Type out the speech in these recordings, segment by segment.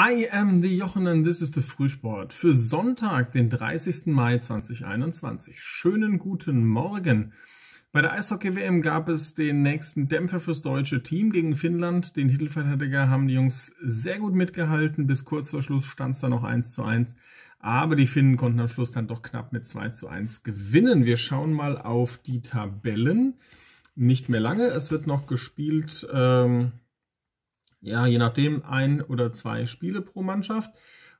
I am the Jochen and this is the Frühsport für Sonntag, den 30. Mai 2021. Schönen guten Morgen. Bei der Eishockey-WM gab es den nächsten Dämpfer fürs deutsche Team gegen Finnland. Den Titelverteidiger haben die Jungs sehr gut mitgehalten. Bis kurz vor Schluss stand es da noch 1 zu 1. Aber die Finnen konnten am Schluss dann doch knapp mit 2 zu 1 gewinnen. Wir schauen mal auf die Tabellen. Nicht mehr lange. Es wird noch gespielt. Ähm ja, je nachdem ein oder zwei Spiele pro Mannschaft.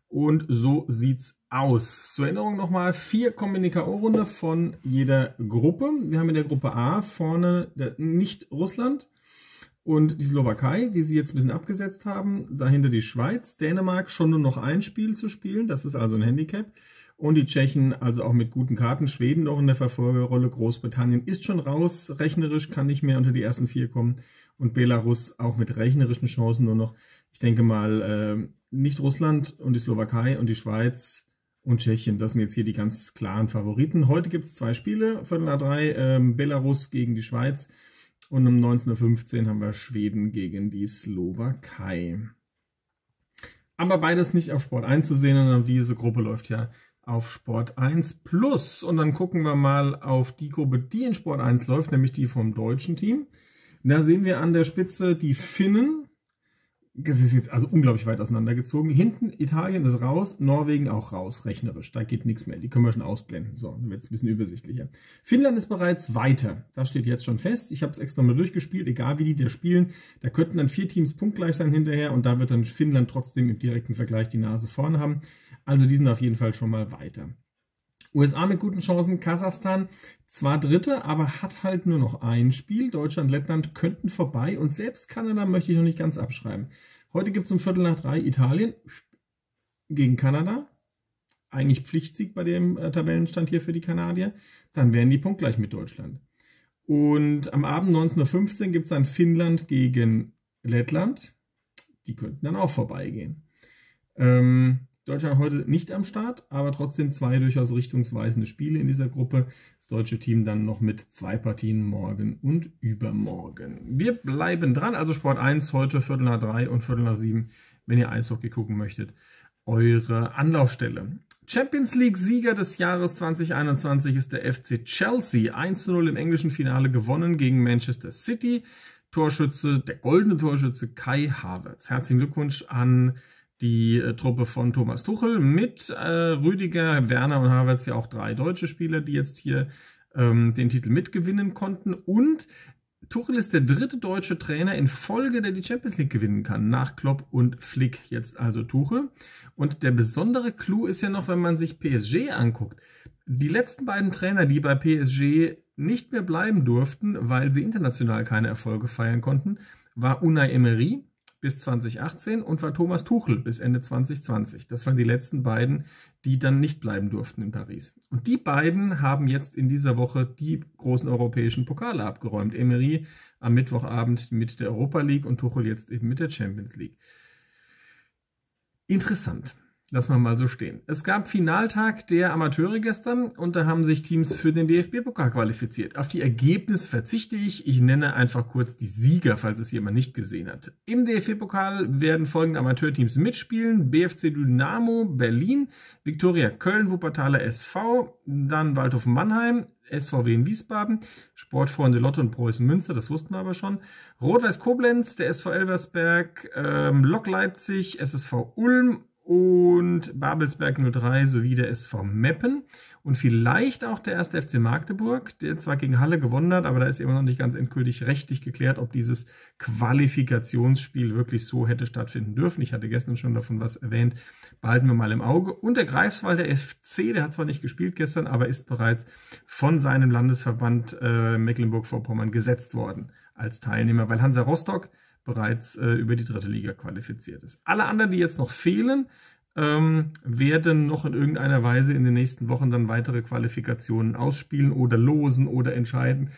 Und so sieht's aus. Zur Erinnerung nochmal, vier kommen in von jeder Gruppe. Wir haben in der Gruppe A vorne nicht Russland und die Slowakei, die sie jetzt ein bisschen abgesetzt haben. Dahinter die Schweiz, Dänemark schon nur noch ein Spiel zu spielen. Das ist also ein Handicap. Und die Tschechen also auch mit guten Karten. Schweden noch in der Verfolgerrolle. Großbritannien ist schon raus. Rechnerisch kann nicht mehr unter die ersten vier kommen und Belarus auch mit rechnerischen Chancen nur noch, ich denke mal, äh, nicht Russland und die Slowakei und die Schweiz und Tschechien. Das sind jetzt hier die ganz klaren Favoriten. Heute gibt es zwei Spiele, Viertel nach drei, äh, Belarus gegen die Schweiz und um 19.15 Uhr haben wir Schweden gegen die Slowakei. Aber beides nicht auf Sport 1 zu sehen, sondern diese Gruppe läuft ja auf Sport 1 Plus. Und dann gucken wir mal auf die Gruppe, die in Sport 1 läuft, nämlich die vom deutschen Team. Da sehen wir an der Spitze die Finnen. Das ist jetzt also unglaublich weit auseinandergezogen. Hinten Italien ist raus, Norwegen auch raus, rechnerisch. Da geht nichts mehr. Die können wir schon ausblenden. So, dann wird es ein bisschen übersichtlicher. Finnland ist bereits weiter. Das steht jetzt schon fest. Ich habe es extra mal durchgespielt, egal wie die da spielen. Da könnten dann vier Teams punktgleich sein hinterher und da wird dann Finnland trotzdem im direkten Vergleich die Nase vorne haben. Also die sind auf jeden Fall schon mal weiter. USA mit guten Chancen, Kasachstan zwar Dritte, aber hat halt nur noch ein Spiel. Deutschland, Lettland könnten vorbei und selbst Kanada möchte ich noch nicht ganz abschreiben. Heute gibt es um Viertel nach drei Italien gegen Kanada. Eigentlich Pflichtsieg bei dem äh, Tabellenstand hier für die Kanadier. Dann wären die punktgleich mit Deutschland. Und am Abend 19.15 Uhr gibt es dann Finnland gegen Lettland. Die könnten dann auch vorbeigehen. Ähm, Deutschland heute nicht am Start, aber trotzdem zwei durchaus richtungsweisende Spiele in dieser Gruppe. Das deutsche Team dann noch mit zwei Partien morgen und übermorgen. Wir bleiben dran, also Sport 1 heute Viertel nach drei und Viertel nach sieben, wenn ihr Eishockey gucken möchtet. Eure Anlaufstelle. Champions League-Sieger des Jahres 2021 ist der FC Chelsea. 1-0 im englischen Finale gewonnen gegen Manchester City. Torschütze, der goldene Torschütze Kai Havertz. Herzlichen Glückwunsch an die äh, Truppe von Thomas Tuchel mit äh, Rüdiger, Werner und Havertz ja auch drei deutsche Spieler, die jetzt hier ähm, den Titel mitgewinnen konnten. Und Tuchel ist der dritte deutsche Trainer in Folge, der die Champions League gewinnen kann, nach Klopp und Flick jetzt also Tuchel. Und der besondere Clou ist ja noch, wenn man sich PSG anguckt. Die letzten beiden Trainer, die bei PSG nicht mehr bleiben durften, weil sie international keine Erfolge feiern konnten, war Unai Emery bis 2018 und war Thomas Tuchel bis Ende 2020. Das waren die letzten beiden, die dann nicht bleiben durften in Paris. Und die beiden haben jetzt in dieser Woche die großen europäischen Pokale abgeräumt. Emery am Mittwochabend mit der Europa League und Tuchel jetzt eben mit der Champions League. Interessant. Lass mal mal so stehen. Es gab Finaltag der Amateure gestern und da haben sich Teams für den DFB-Pokal qualifiziert. Auf die Ergebnisse verzichte ich. Ich nenne einfach kurz die Sieger, falls es jemand nicht gesehen hat. Im DFB-Pokal werden folgende Amateurteams mitspielen. BFC Dynamo Berlin, Viktoria Köln, Wuppertaler SV, dann Waldhof Mannheim, SVW in Wiesbaden, Sportfreunde Lotte und Preußen Münster, das wussten wir aber schon. Rot-Weiß Koblenz, der SV Elversberg, ähm, Lok Leipzig, SSV Ulm und Babelsberg 03 sowie der SV Meppen und vielleicht auch der erste FC Magdeburg, der zwar gegen Halle gewonnen hat, aber da ist immer noch nicht ganz endgültig rechtlich geklärt, ob dieses Qualifikationsspiel wirklich so hätte stattfinden dürfen. Ich hatte gestern schon davon was erwähnt, behalten wir mal im Auge. Und der Greifswald, der FC, der hat zwar nicht gespielt gestern, aber ist bereits von seinem Landesverband äh, Mecklenburg-Vorpommern gesetzt worden als Teilnehmer, weil Hansa Rostock bereits äh, über die dritte Liga qualifiziert ist. Alle anderen, die jetzt noch fehlen, ähm, werden noch in irgendeiner Weise in den nächsten Wochen dann weitere Qualifikationen ausspielen oder losen oder entscheiden.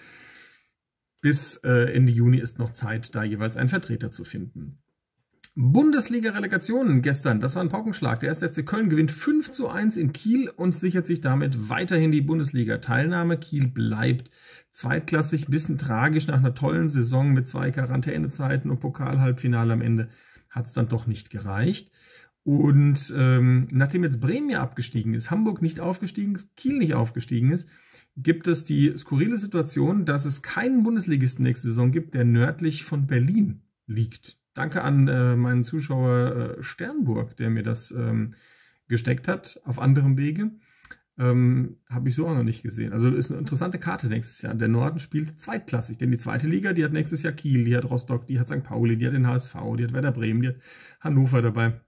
Bis äh, Ende Juni ist noch Zeit, da jeweils einen Vertreter zu finden. Bundesliga-Relegationen gestern, das war ein Paukenschlag. Der 1. FC Köln gewinnt 5 zu 1 in Kiel und sichert sich damit weiterhin die Bundesliga-Teilnahme. Kiel bleibt zweitklassig, bisschen tragisch nach einer tollen Saison mit zwei Quarantänezeiten und Pokalhalbfinale am Ende hat es dann doch nicht gereicht. Und ähm, nachdem jetzt Bremen ja abgestiegen ist, Hamburg nicht aufgestiegen ist, Kiel nicht aufgestiegen ist, gibt es die skurrile Situation, dass es keinen Bundesligisten nächste Saison gibt, der nördlich von Berlin liegt. Danke an äh, meinen Zuschauer äh, Sternburg, der mir das ähm, gesteckt hat, auf anderem Wege. Ähm, Habe ich so auch noch nicht gesehen. Also ist eine interessante Karte nächstes Jahr. Der Norden spielt zweitklassig, denn die zweite Liga, die hat nächstes Jahr Kiel, die hat Rostock, die hat St. Pauli, die hat den HSV, die hat Werder Bremen, die hat Hannover dabei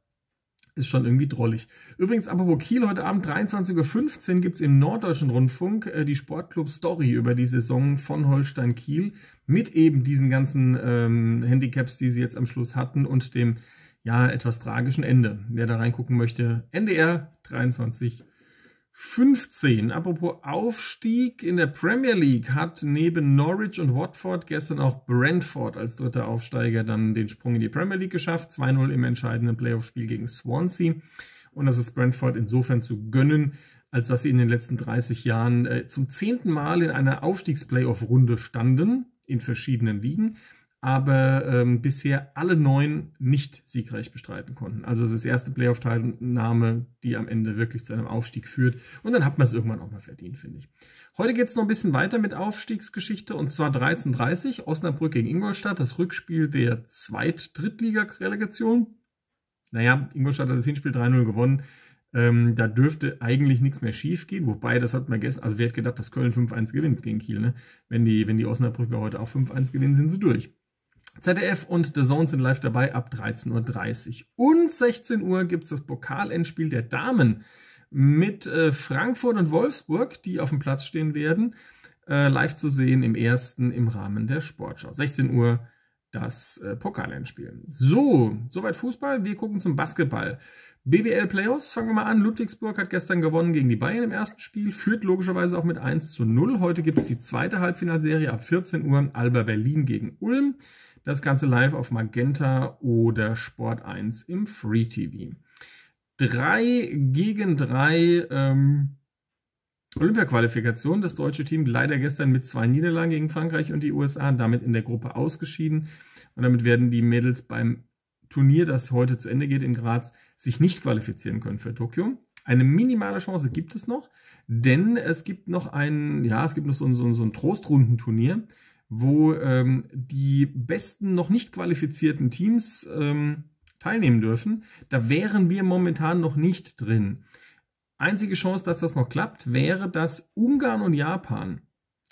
ist schon irgendwie drollig. Übrigens, apropos Kiel, heute Abend 23.15 Uhr gibt es im Norddeutschen Rundfunk äh, die Sportclub Story über die Saison von Holstein Kiel mit eben diesen ganzen ähm, Handicaps, die sie jetzt am Schluss hatten und dem ja etwas tragischen Ende. Wer da reingucken möchte, NDR 23 15. Apropos Aufstieg in der Premier League hat neben Norwich und Watford gestern auch Brentford als dritter Aufsteiger dann den Sprung in die Premier League geschafft. 2-0 im entscheidenden Playoff-Spiel gegen Swansea. Und das ist Brentford insofern zu gönnen, als dass sie in den letzten 30 Jahren äh, zum zehnten Mal in einer Aufstiegs-Playoff-Runde standen in verschiedenen Ligen aber ähm, bisher alle neun nicht siegreich bestreiten konnten. Also es ist erste Playoff-Teilnahme, die am Ende wirklich zu einem Aufstieg führt. Und dann hat man es irgendwann auch mal verdient, finde ich. Heute geht es noch ein bisschen weiter mit Aufstiegsgeschichte und zwar 13.30 Osnabrück gegen Ingolstadt, das Rückspiel der Zweit-Drittliga-Relegation. Naja, Ingolstadt hat das Hinspiel 3-0 gewonnen. Ähm, da dürfte eigentlich nichts mehr schief gehen, wobei, das hat man gestern, also wer hat gedacht, dass Köln 5-1 gewinnt gegen Kiel, ne? Wenn die, wenn die Osnabrücker heute auch 5-1 gewinnen, sind sie durch. ZDF und The Zone sind live dabei ab 13.30 Uhr. Und 16 Uhr gibt es das Pokalendspiel der Damen mit äh, Frankfurt und Wolfsburg, die auf dem Platz stehen werden, äh, live zu sehen im ersten im Rahmen der Sportschau. 16 Uhr das äh, Pokalendspiel. So, soweit Fußball. Wir gucken zum Basketball. BBL Playoffs, fangen wir mal an. Ludwigsburg hat gestern gewonnen gegen die Bayern im ersten Spiel, führt logischerweise auch mit 1 zu 0. Heute gibt es die zweite Halbfinalserie ab 14 Uhr. Alba Berlin gegen Ulm. Das Ganze live auf Magenta oder Sport 1 im Free TV. 3 gegen 3 ähm, Olympia-Qualifikation. Das deutsche Team leider gestern mit zwei Niederlagen gegen Frankreich und die USA, damit in der Gruppe ausgeschieden. Und damit werden die Mädels beim Turnier, das heute zu Ende geht in Graz, sich nicht qualifizieren können für Tokio. Eine minimale Chance gibt es noch, denn es gibt noch ein, ja, es gibt noch so, so, so ein Trostrundenturnier wo ähm, die besten noch nicht qualifizierten Teams ähm, teilnehmen dürfen. Da wären wir momentan noch nicht drin. Einzige Chance, dass das noch klappt, wäre, dass Ungarn und Japan,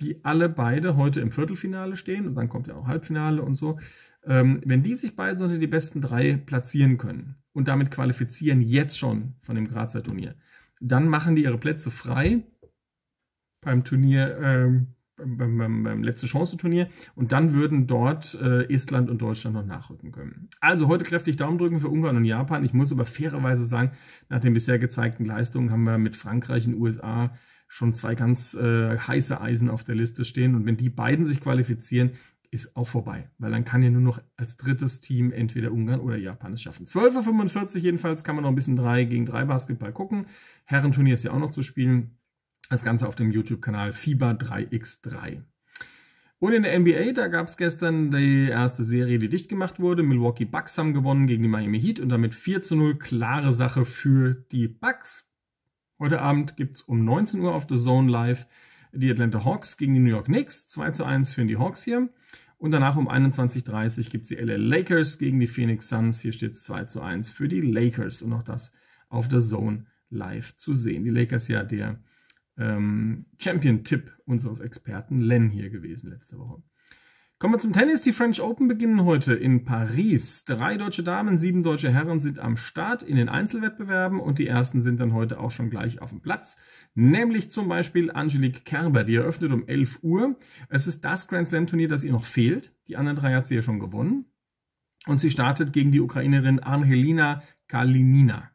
die alle beide heute im Viertelfinale stehen, und dann kommt ja auch Halbfinale und so, ähm, wenn die sich beide unter die besten drei platzieren können und damit qualifizieren jetzt schon von dem Grazer Turnier, dann machen die ihre Plätze frei beim Turnier ähm, beim, beim, beim letzte Chance Turnier und dann würden dort äh, Estland und Deutschland noch nachrücken können. Also heute kräftig Daumen drücken für Ungarn und Japan. Ich muss aber fairerweise sagen, nach den bisher gezeigten Leistungen haben wir mit Frankreich und USA schon zwei ganz äh, heiße Eisen auf der Liste stehen und wenn die beiden sich qualifizieren, ist auch vorbei, weil dann kann ja nur noch als drittes Team entweder Ungarn oder Japan es schaffen. 12.45 Uhr jedenfalls kann man noch ein bisschen 3 gegen 3 Basketball gucken. Herrenturnier ist ja auch noch zu spielen. Das Ganze auf dem YouTube-Kanal Fieber 3x3. Und in der NBA, da gab es gestern die erste Serie, die dicht gemacht wurde. Milwaukee Bucks haben gewonnen gegen die Miami Heat und damit 4 zu 0. Klare Sache für die Bucks. Heute Abend gibt es um 19 Uhr auf The Zone Live die Atlanta Hawks gegen die New York Knicks. 2 zu 1 für die Hawks hier. Und danach um 21.30 Uhr gibt es die LA Lakers gegen die Phoenix Suns. Hier steht es 2 zu 1 für die Lakers. Und auch das auf The Zone live zu sehen. Die Lakers ja der ähm, Champion-Tipp unseres Experten Len hier gewesen letzte Woche. Kommen wir zum Tennis. Die French Open beginnen heute in Paris. Drei deutsche Damen, sieben deutsche Herren sind am Start in den Einzelwettbewerben und die ersten sind dann heute auch schon gleich auf dem Platz. Nämlich zum Beispiel Angelique Kerber, die eröffnet um 11 Uhr. Es ist das Grand Slam Turnier, das ihr noch fehlt. Die anderen drei hat sie ja schon gewonnen. Und sie startet gegen die Ukrainerin Angelina Kalinina.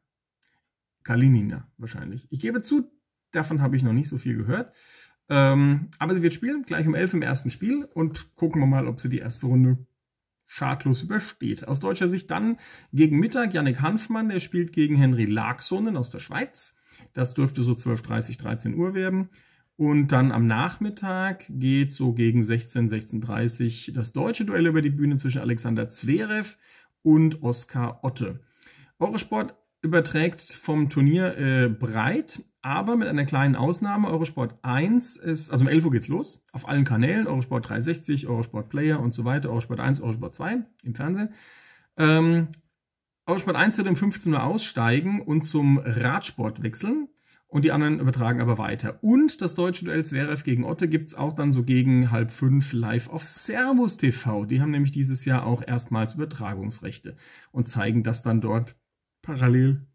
Kalinina wahrscheinlich. Ich gebe zu, Davon habe ich noch nicht so viel gehört. Ähm, aber sie wird spielen, gleich um 11 im ersten Spiel und gucken wir mal, ob sie die erste Runde schadlos übersteht. Aus deutscher Sicht dann gegen Mittag Yannick Hanfmann, der spielt gegen Henry Larksonen aus der Schweiz. Das dürfte so 12.30, 13 Uhr werden. Und dann am Nachmittag geht so gegen 16, 16.30 das deutsche Duell über die Bühne zwischen Alexander Zverev und Oskar Otte. Eurosport überträgt vom Turnier äh, breit, aber mit einer kleinen Ausnahme. Eurosport 1 ist, also um 11 Uhr geht's los, auf allen Kanälen, Eurosport 360, Eurosport Player und so weiter, Eurosport 1, Eurosport 2 im Fernsehen. Ähm, Eurosport 1 wird um 15 Uhr aussteigen und zum Radsport wechseln und die anderen übertragen aber weiter. Und das deutsche Duell Zverev gegen Otte gibt es auch dann so gegen halb fünf live auf Servus TV. Die haben nämlich dieses Jahr auch erstmals Übertragungsrechte und zeigen das dann dort parallel,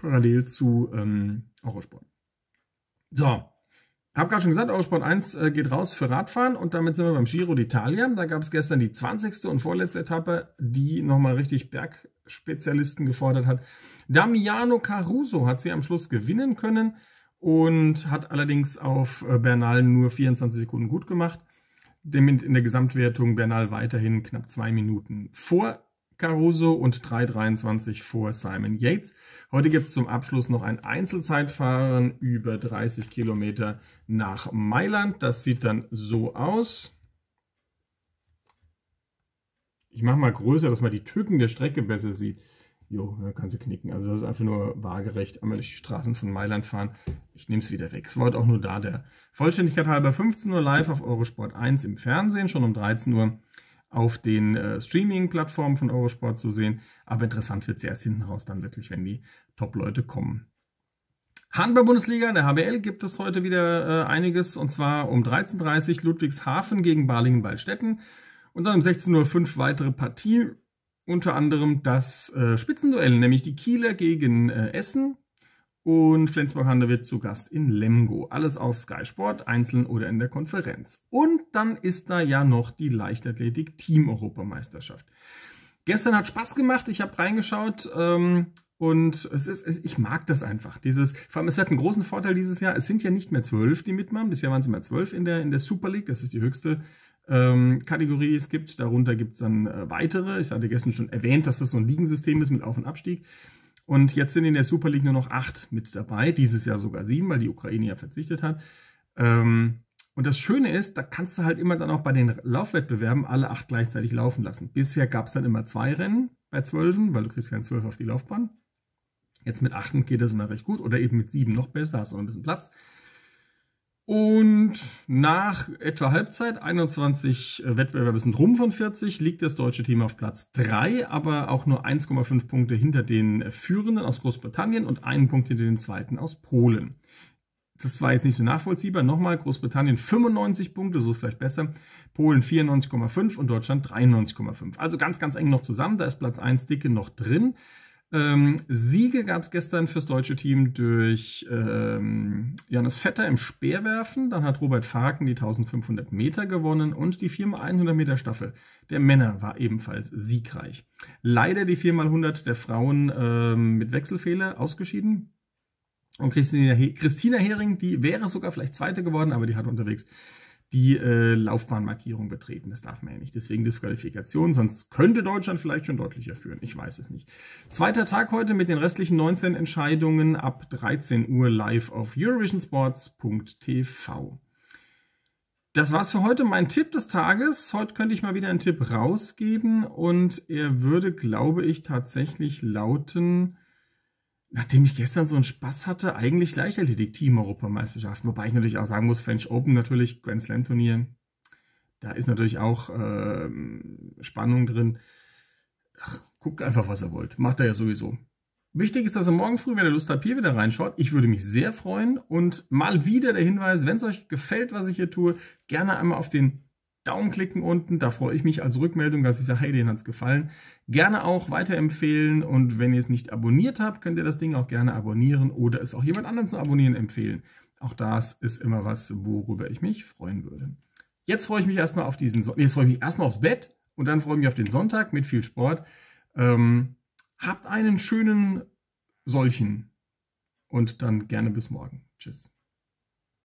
parallel zu ähm, Eurosport. So, habe gerade schon gesagt, Eurosport 1 äh, geht raus für Radfahren und damit sind wir beim Giro d'Italia. Da gab es gestern die 20. und vorletzte Etappe, die nochmal richtig Bergspezialisten gefordert hat. Damiano Caruso hat sie am Schluss gewinnen können und hat allerdings auf äh, Bernal nur 24 Sekunden gut gemacht. Damit in der Gesamtwertung Bernal weiterhin knapp zwei Minuten vor Caruso und 3,23 vor Simon Yates. Heute gibt es zum Abschluss noch ein Einzelzeitfahren über 30 Kilometer nach Mailand. Das sieht dann so aus. Ich mache mal größer, dass man die Tücken der Strecke besser sieht. Jo, da kann sie knicken. Also das ist einfach nur waagerecht. Einmal durch die Straßen von Mailand fahren. Ich nehme es wieder weg. Es war auch nur da der Vollständigkeit halber 15 Uhr live auf Eurosport 1 im Fernsehen, schon um 13 Uhr auf den äh, Streaming-Plattformen von Eurosport zu sehen. Aber interessant wird es erst hinten raus dann wirklich, wenn die Top-Leute kommen. Handball-Bundesliga, der HBL gibt es heute wieder äh, einiges und zwar um 13.30 Uhr Ludwigshafen gegen Balingen-Ballstetten und dann um 16.05 Uhr weitere Partien, unter anderem das äh, Spitzenduell, nämlich die Kieler gegen äh, Essen und Flensburg-Handewitt wird zu Gast in Lemgo. Alles auf Sky Sport, einzeln oder in der Konferenz. Und dann ist da ja noch die Leichtathletik-Team-Europameisterschaft. Gestern hat Spaß gemacht, ich habe reingeschaut ähm, und es ist, es, ich mag das einfach. Dieses, vor allem, es hat einen großen Vorteil dieses Jahr. Es sind ja nicht mehr zwölf, die mitmachen. Bisher waren es immer zwölf in der, in der Super League. Das ist die höchste ähm, Kategorie, es gibt. Darunter gibt es dann äh, weitere. Ich hatte gestern schon erwähnt, dass das so ein Ligensystem ist mit Auf- und Abstieg. Und jetzt sind in der Super League nur noch acht mit dabei, dieses Jahr sogar sieben, weil die Ukraine ja verzichtet hat. Ähm, und das Schöne ist, da kannst du halt immer dann auch bei den Laufwettbewerben alle acht gleichzeitig laufen lassen. Bisher gab es dann immer zwei Rennen bei Zwölfen, weil du kriegst keinen Zwölf auf die Laufbahn. Jetzt mit achten geht das immer recht gut oder eben mit sieben noch besser, hast du noch ein bisschen Platz. Und nach etwa Halbzeit, 21 äh, Wettbewerbe sind rum von 40, liegt das deutsche Team auf Platz 3, aber auch nur 1,5 Punkte hinter den Führenden aus Großbritannien und einen Punkt hinter dem zweiten aus Polen. Das war jetzt nicht so nachvollziehbar. Nochmal, Großbritannien 95 Punkte, so ist vielleicht besser. Polen 94,5 und Deutschland 93,5. Also ganz, ganz eng noch zusammen. Da ist Platz 1 dicke noch drin. Ähm, Siege gab es gestern fürs deutsche Team durch ähm, Janis Vetter im Speerwerfen. Dann hat Robert Faken die 1500 Meter gewonnen und die 4x100 Meter Staffel der Männer war ebenfalls siegreich. Leider die 4x100 der Frauen ähm, mit Wechselfehler ausgeschieden. Und Christina, Christina Hering, die wäre sogar vielleicht Zweite geworden, aber die hat unterwegs die äh, Laufbahnmarkierung betreten. Das darf man ja nicht. Deswegen Disqualifikation. Sonst könnte Deutschland vielleicht schon deutlicher führen. Ich weiß es nicht. Zweiter Tag heute mit den restlichen 19 Entscheidungen ab 13 Uhr live auf eurovisionsports.tv. Das war's für heute. Mein Tipp des Tages. Heute könnte ich mal wieder einen Tipp rausgeben und er würde, glaube ich, tatsächlich lauten, nachdem ich gestern so einen Spaß hatte, eigentlich Leichtathletik Team-Europameisterschaften. Wobei ich natürlich auch sagen muss, French Open natürlich, Grand Slam-Turnier. Da ist natürlich auch äh, Spannung drin. Ach, guckt einfach, was ihr wollt. Macht er ja sowieso. Wichtig ist, dass ihr morgen früh, wenn ihr Lust habt, hier wieder reinschaut. Ich würde mich sehr freuen. Und mal wieder der Hinweis, wenn es euch gefällt, was ich hier tue, gerne einmal auf den Daumen klicken unten, da freue ich mich als Rückmeldung, dass ich sage, hey, denen hat es gefallen. Gerne auch weiterempfehlen und wenn ihr es nicht abonniert habt, könnt ihr das Ding auch gerne abonnieren oder es auch jemand anderen zu abonnieren empfehlen. Auch das ist immer was, worüber ich mich freuen würde. Jetzt freue ich mich erstmal auf diesen Sonntag. Jetzt freue ich mich erstmal aufs Bett und dann freue ich mich auf den Sonntag mit viel Sport. Ähm, habt einen schönen solchen und dann gerne bis morgen. Tschüss.